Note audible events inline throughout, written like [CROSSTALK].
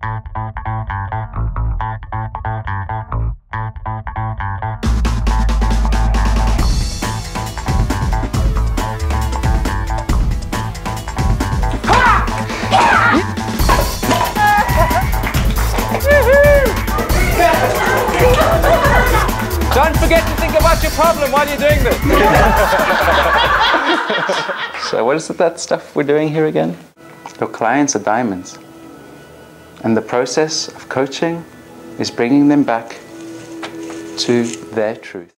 Don't forget to think about your problem while you're doing this. [LAUGHS] so, what is it that stuff we're doing here again? Your clients are diamonds. And the process of coaching is bringing them back to their truth.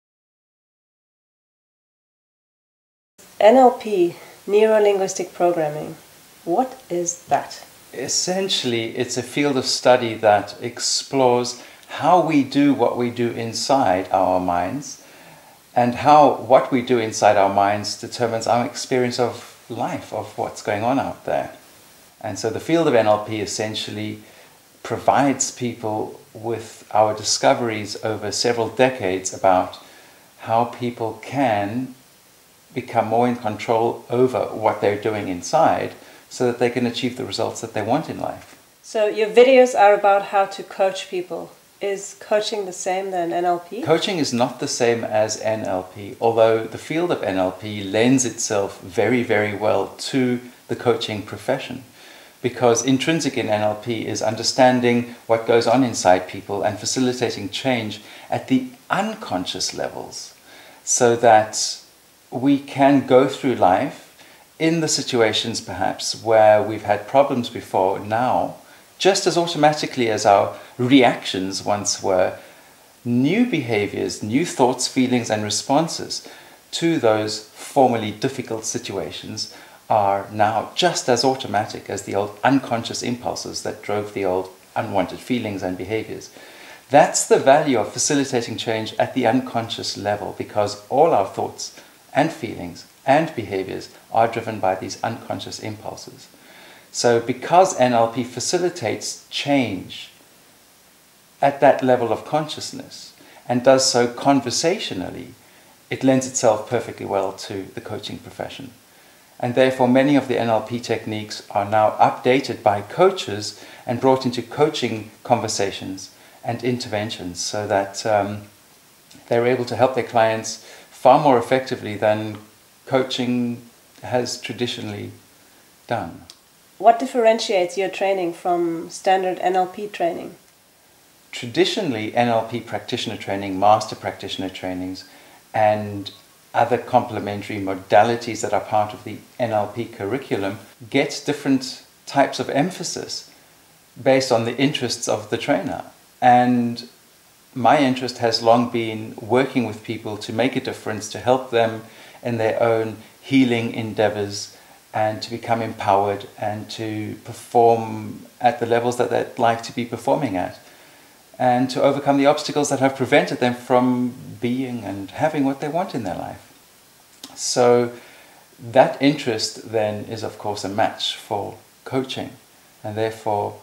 NLP, Neuro Linguistic Programming. What is that? Essentially, it's a field of study that explores how we do what we do inside our minds and how what we do inside our minds determines our experience of life, of what's going on out there. And so the field of NLP essentially provides people with our discoveries over several decades about how people can become more in control over what they're doing inside so that they can achieve the results that they want in life. So, your videos are about how to coach people is coaching the same than NLP? Coaching is not the same as NLP, although the field of NLP lends itself very, very well to the coaching profession. Because intrinsic in NLP is understanding what goes on inside people and facilitating change at the unconscious levels so that we can go through life in the situations perhaps where we've had problems before now just as automatically as our reactions once were, new behaviors, new thoughts, feelings, and responses to those formerly difficult situations are now just as automatic as the old unconscious impulses that drove the old unwanted feelings and behaviors. That's the value of facilitating change at the unconscious level because all our thoughts and feelings and behaviors are driven by these unconscious impulses. So, because NLP facilitates change at that level of consciousness and does so conversationally, it lends itself perfectly well to the coaching profession. And therefore, many of the NLP techniques are now updated by coaches and brought into coaching conversations and interventions so that um, they're able to help their clients far more effectively than coaching has traditionally done. What differentiates your training from standard NLP training? Traditionally, NLP practitioner training, master practitioner trainings, and other complementary modalities that are part of the NLP curriculum get different types of emphasis based on the interests of the trainer. And my interest has long been working with people to make a difference, to help them in their own healing endeavors and to become empowered and to perform at the levels that they'd like to be performing at and to overcome the obstacles that have prevented them from being and having what they want in their life. So that interest then is of course a match for coaching and therefore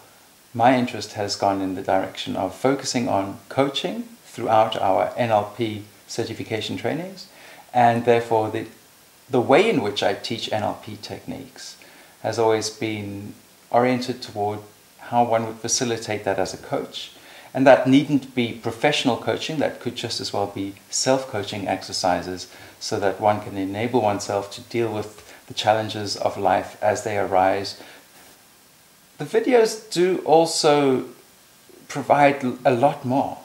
my interest has gone in the direction of focusing on coaching throughout our NLP certification trainings and therefore the the way in which I teach NLP techniques has always been oriented toward how one would facilitate that as a coach. And that needn't be professional coaching, that could just as well be self coaching exercises so that one can enable oneself to deal with the challenges of life as they arise. The videos do also provide a lot more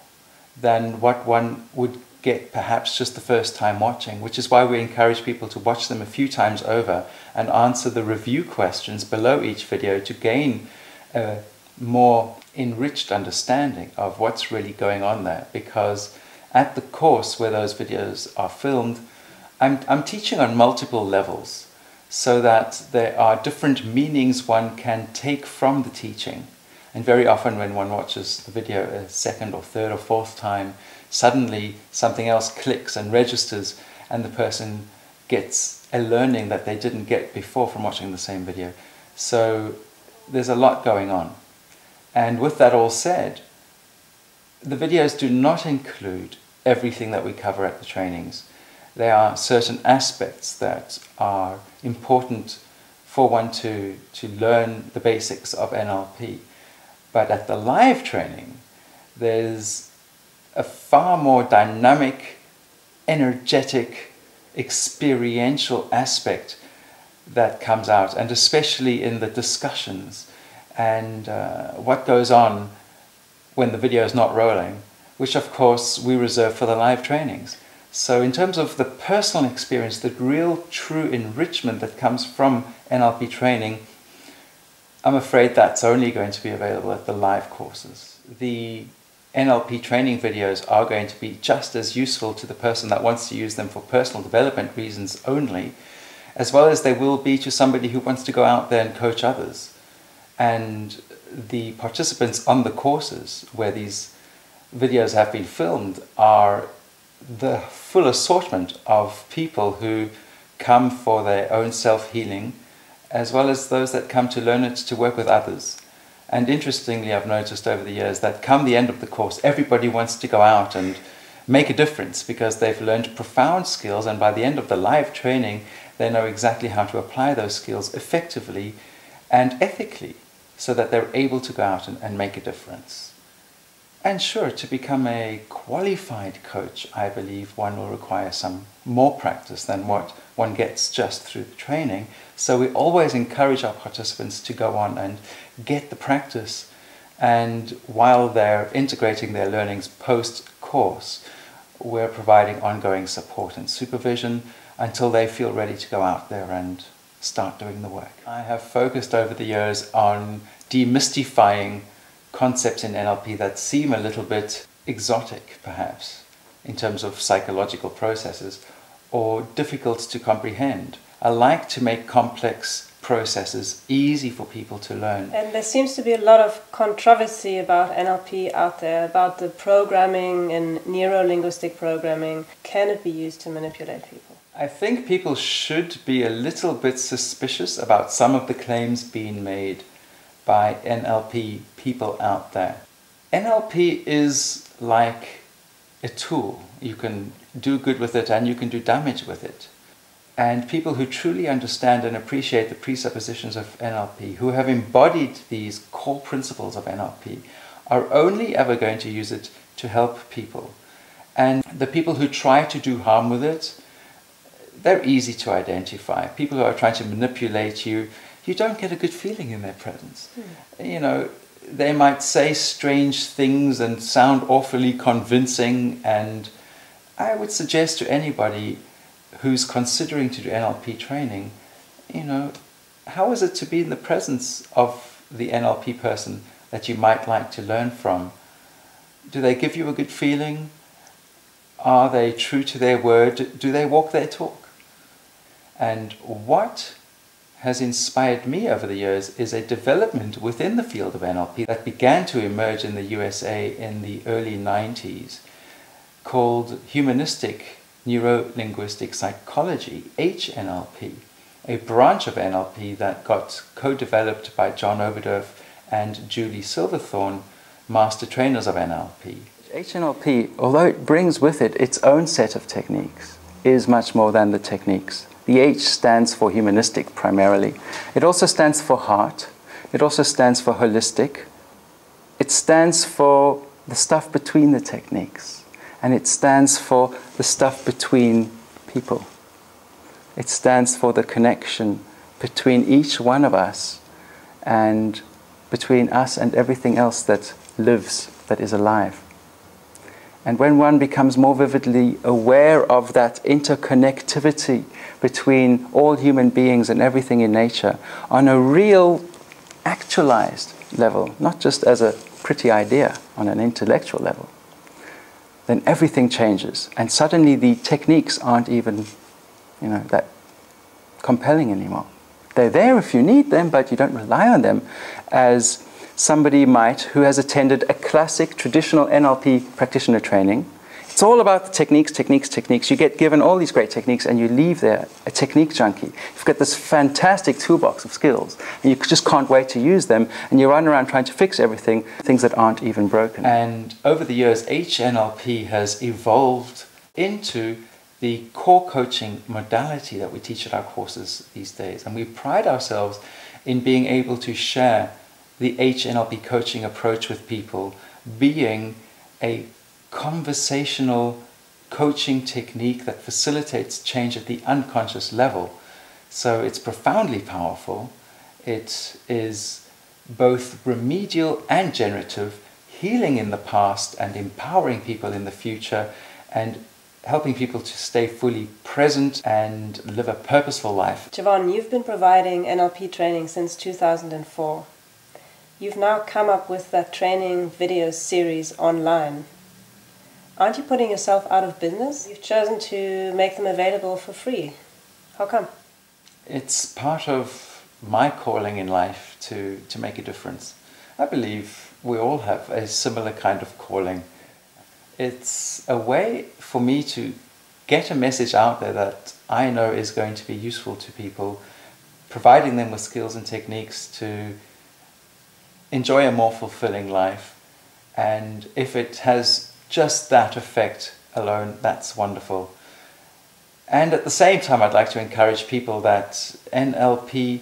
than what one would get perhaps just the first time watching, which is why we encourage people to watch them a few times over and answer the review questions below each video to gain a more enriched understanding of what's really going on there. Because at the course where those videos are filmed, I'm, I'm teaching on multiple levels so that there are different meanings one can take from the teaching. And very often, when one watches the video a second or third or fourth time, suddenly something else clicks and registers, and the person gets a learning that they didn't get before from watching the same video. So there's a lot going on. And with that all said, the videos do not include everything that we cover at the trainings. There are certain aspects that are important for one to, to learn the basics of NLP. But at the live training, there's a far more dynamic, energetic, experiential aspect that comes out, and especially in the discussions and uh, what goes on when the video is not rolling, which of course we reserve for the live trainings. So, in terms of the personal experience, the real true enrichment that comes from NLP training, I'm afraid that's only going to be available at the live courses. The NLP training videos are going to be just as useful to the person that wants to use them for personal development reasons only, as well as they will be to somebody who wants to go out there and coach others. And the participants on the courses where these videos have been filmed are the full assortment of people who come for their own self healing, as well as those that come to learn it to work with others. And interestingly, I've noticed over the years that come the end of the course, everybody wants to go out and make a difference because they've learned profound skills, and by the end of the live training, they know exactly how to apply those skills effectively and ethically so that they're able to go out and, and make a difference. And sure, to become a qualified coach, I believe one will require some more practice than what one gets just through the training. So we always encourage our participants to go on and get the practice. And while they're integrating their learnings post course, we're providing ongoing support and supervision until they feel ready to go out there and start doing the work. I have focused over the years on demystifying concepts in NLP that seem a little bit exotic, perhaps, in terms of psychological processes or difficult to comprehend. I like to make complex processes easy for people to learn. And there seems to be a lot of controversy about NLP out there, about the programming and neuro linguistic programming. Can it be used to manipulate people? I think people should be a little bit suspicious about some of the claims being made by NLP people out there. NLP is like a tool. You can do good with it and you can do damage with it. And people who truly understand and appreciate the presuppositions of NLP, who have embodied these core principles of NLP, are only ever going to use it to help people. And the people who try to do harm with it, they're easy to identify. People who are trying to manipulate you, you don't get a good feeling in their presence. Mm. You know, they might say strange things and sound awfully convincing, and I would suggest to anybody who's considering to do NLP training, you know, how is it to be in the presence of the NLP person that you might like to learn from? Do they give you a good feeling? Are they true to their word? Do they walk their talk? And what has inspired me over the years is a development within the field of NLP that began to emerge in the USA in the early 90s called humanistic neuro linguistic psychology, HNLP, a branch of NLP that got co developed by John Overdurf and Julie Silverthorn, master trainers of NLP. HNLP, although it brings with it its own set of techniques, is much more than the techniques. The H stands for humanistic primarily. It also stands for heart. It also stands for holistic. It stands for the stuff between the techniques. And it stands for the stuff between people. It stands for the connection between each one of us and between us and everything else that lives, that is alive. And when one becomes more vividly aware of that interconnectivity between all human beings and everything in nature on a real, actualized level, not just as a pretty idea on an intellectual level, then everything changes. And suddenly the techniques aren't even, you know, that compelling anymore. They're there if you need them, but you don't rely on them as somebody might who has attended a classic traditional NLP practitioner training. It's all about the techniques, techniques, techniques. You get given all these great techniques and you leave there a technique junkie. You've got this fantastic toolbox of skills and you just can't wait to use them and you run around trying to fix everything, things that aren't even broken. And over the years, HNLP has evolved into the core coaching modality that we teach at our courses these days. And we pride ourselves in being able to share the HNLP coaching approach with people being a conversational coaching technique that facilitates change at the unconscious level. So it's profoundly powerful. It is both remedial and generative, healing in the past and empowering people in the future, and helping people to stay fully present and live a purposeful life. Jevon, you've been providing NLP training since 2004. You've now come up with that training video series online. Aren't you putting yourself out of business? You've chosen to make them available for free. How come? It's part of my calling in life to, to make a difference. I believe we all have a similar kind of calling. It's a way for me to get a message out there that I know is going to be useful to people, providing them with skills and techniques to enjoy a more fulfilling life. And if it has just that effect alone, that's wonderful. And at the same time, I'd like to encourage people that NLP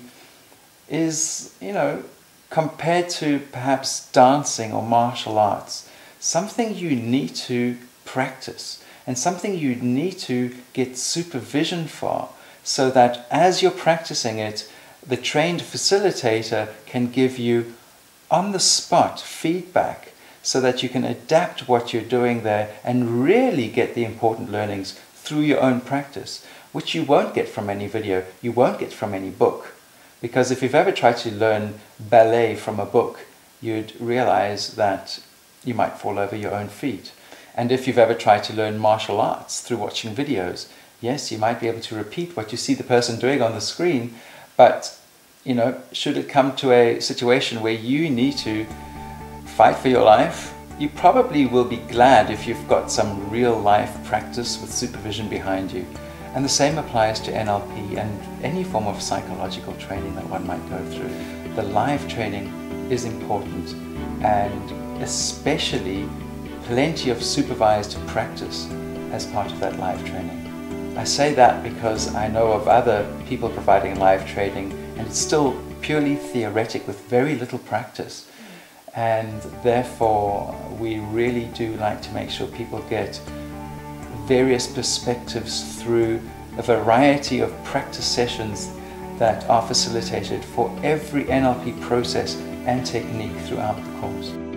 is, you know, compared to perhaps dancing or martial arts, something you need to practice and something you need to get supervision for so that as you're practicing it, the trained facilitator can give you on the spot feedback so that you can adapt what you're doing there and really get the important learnings through your own practice, which you won't get from any video, you won't get from any book. Because if you've ever tried to learn ballet from a book, you'd realize that you might fall over your own feet. And if you've ever tried to learn martial arts through watching videos, yes, you might be able to repeat what you see the person doing on the screen, but you know, should it come to a situation where you need to fight for your life, you probably will be glad if you've got some real life practice with supervision behind you. And the same applies to NLP and any form of psychological training that one might go through. The live training is important and especially plenty of supervised practice as part of that live training. I say that because I know of other people providing live training and it's still purely theoretic with very little practice. And therefore, we really do like to make sure people get various perspectives through a variety of practice sessions that are facilitated for every NLP process and technique throughout the course.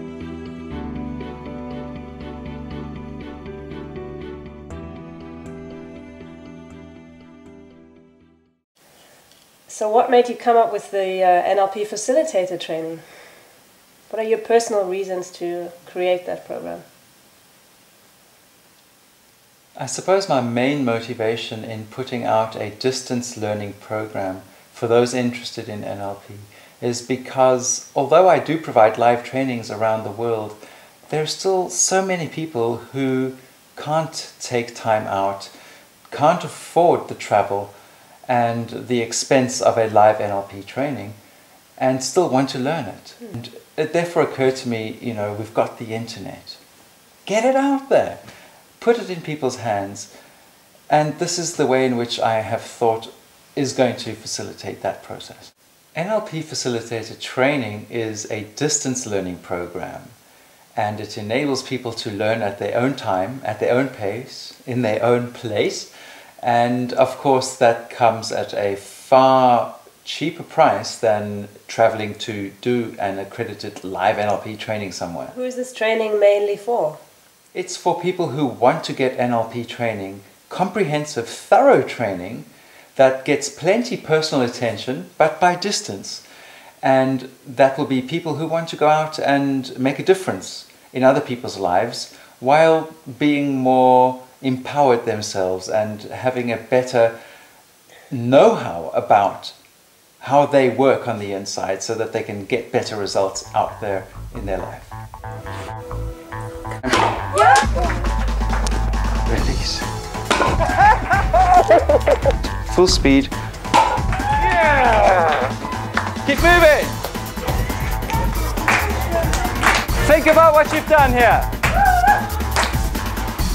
So, what made you come up with the uh, NLP facilitator training? What are your personal reasons to create that program? I suppose my main motivation in putting out a distance learning program for those interested in NLP is because although I do provide live trainings around the world, there are still so many people who can't take time out, can't afford the travel and the expense of a live NLP training and still want to learn it. Mm. And it therefore occurred to me, you know, we've got the internet. Get it out there. Put it in people's hands. And this is the way in which I have thought is going to facilitate that process. NLP Facilitator Training is a distance learning program and it enables people to learn at their own time, at their own pace, in their own place, and of course, that comes at a far cheaper price than traveling to do an accredited live NLP training somewhere. Who is this training mainly for? It's for people who want to get NLP training, comprehensive, thorough training that gets plenty personal attention, but by distance. And that will be people who want to go out and make a difference in other people's lives while being more empowered themselves and having a better know how about how they work on the inside so that they can get better results out there in their life. Release. Full speed. Yeah. Keep moving. Think about what you've done here.